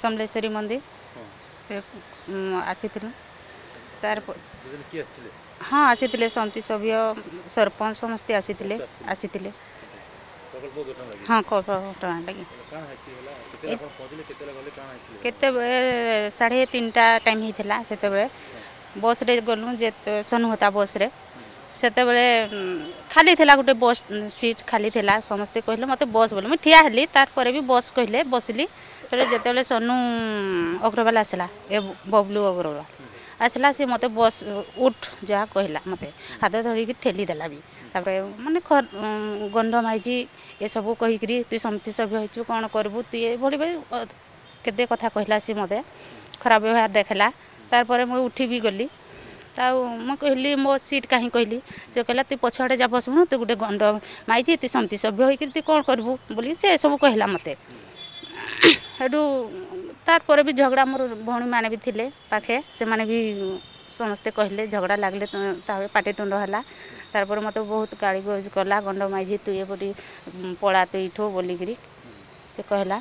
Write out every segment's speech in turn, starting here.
समलेश्वरी मंदिर से आसी तार हाँ आसी समी सभ्य सरपंच समस्ते आसी आसी हाँ टाइम कत साढ़े तीन टा टाइम होता से बस रे गलु सनुहता बस रे से खाली थी गोटे बस सीट खाली थी समस्ते कहले मत बस बोल मुझे ठिया हेली तार परे भी बस कहले बसली ତା'ପରେ ଯେତେବେଳେ ସୋନୁ ଅଗ୍ରୱାଲ ଆସିଲା ଏ ବବଲୁ ଅଗ୍ରୱାଲ ଆସିଲା ସେ ମୋତେ ବସ୍ ଉଠ ଯାହା କହିଲା ମୋତେ ହାତ ଧରିକି ଠେଲି ଦେଲା ବି ତାପରେ ମାନେ ଗଣ୍ଡ ମାଇଛି ଏସବୁ କହିକିରି ତୁ ସମିତି ସଭ୍ୟ ହେଇଛୁ କ'ଣ କରିବୁ ତୁ ଏଭଳି କେତେ କଥା କହିଲା ସେ ମୋତେ ଖରାପ ବ୍ୟବହାର ଦେଖେଇଲା ତାପରେ ମୁଁ ଉଠି ବି ଗଲି ଆଉ ମୁଁ କହିଲି ମୋ ସିଟ୍ କାହିଁ କହିଲି ସେ କହିଲା ତୁ ପଛଆଡ଼େ ଯା ବସୁଣୁ ତୁ ଗୋଟେ ଗଣ୍ଡ ମାଇଛି ତୁ ସମିତି ସଭ୍ୟ ହେଇକିରି ତୁ କ'ଣ କରିବୁ ବୋଲି ସେ ସବୁ କହିଲା ମୋତେ ସେଠୁ ତାପରେ ବି ଝଗଡ଼ା ମୋର ଭଉଣୀମାନେ ବି ଥିଲେ ପାଖେ ସେମାନେ ବି ସମସ୍ତେ କହିଲେ ଝଗଡ଼ା ଲାଗିଲେ ତାପରେ ପାଟିତୁଣ୍ଡ ହେଲା ତାପରେ ମୋତେ ବହୁତ ଗାଳି ଗୁଲଜ କଲା ଗଣ୍ଡ ମାଇଝି ତୁ ଏପରି ପଳା ତୁ ଏଇଠୁ ବୋଲିକିରି ସେ କହିଲା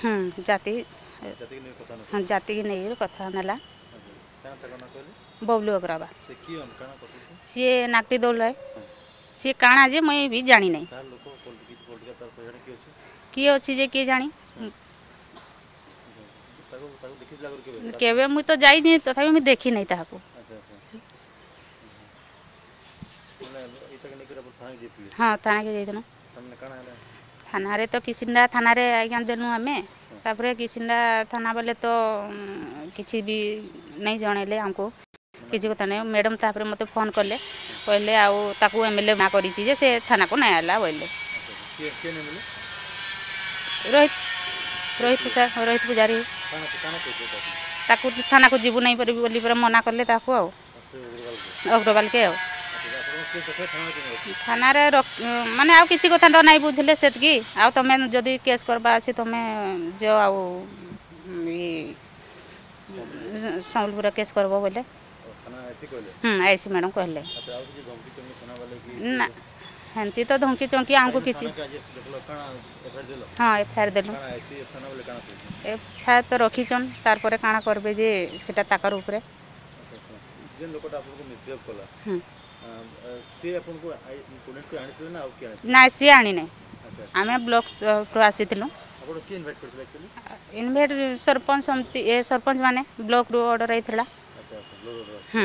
ହୁଁ ଜାତି ହଁ ଜାତିକି ନେଇକିରି କଥା ନେଲା ବବଲୁ ଅଗ୍ରବା ସିଏ ନାକଟି ଦୌଡ଼େ ସିଏ କାଣା ଯେ ମୁଇଁ ବି ଜାଣିନାହିଁ तार पहचान किए छि किए जानी के केबे तो जाई नै तथापि मु देखि ताको हाँ थाना के थाना रे तो किसीडा थाना रे आज्ञा देलु आम किसीडा थाना बोले तो किसी भी नहीं जन आमको किसी कथा नहीं मैडम मतलब फोन कले कहले आम एल ए ना थाना को नहीं आला बोले रोहित रोहित रोहित पुजारी थाना को ताकू जीवु नहीं परबी बोली पर मना कले अग्रवाल के अच्छा, तो थाना रे माने आ किछि कथा तो नहीं बुझले से तुम तमे तो केस करवा अच्छे तुम तो जो आ संबलपुर केस करबो बोले हम्म आईसी आईसी मैडम कहले अच्छा, ना ହେନ୍ତି ତ ଧମକି ଚମକି ଆମକୁ କିଛି ହଁ ଏଫଆଇଆର୍ ଦେଲୁ ଏଫଆଇଆର୍ ତ ରଖିଛନ୍ ତାପରେ କାଣା କରବେ ଯେ ସେଟା ତାଙ୍କର ଉପରେ ନାଇଁ ସିଏ ଆଣିନାହିଁ ଆମେ ବ୍ଲକ୍ରୁ ଆସିଥିଲୁ ଇନଭାଇଟ୍ ସରପଞ୍ଚ ସମିତି ଏ ସରପଞ୍ଚ ମାନେ ବ୍ଲକ୍ରୁ ଅର୍ଡ଼ର ହେଇଥିଲା ହଁ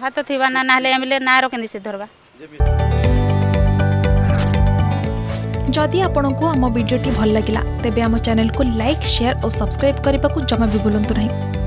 हाथ थी ना ना ना रखी से धरवा जदि आपण को आम भिडी भल लगा तेब चेल को लाइक सेयार और सब्सक्राइब करने को जमा भी बुलां नहीं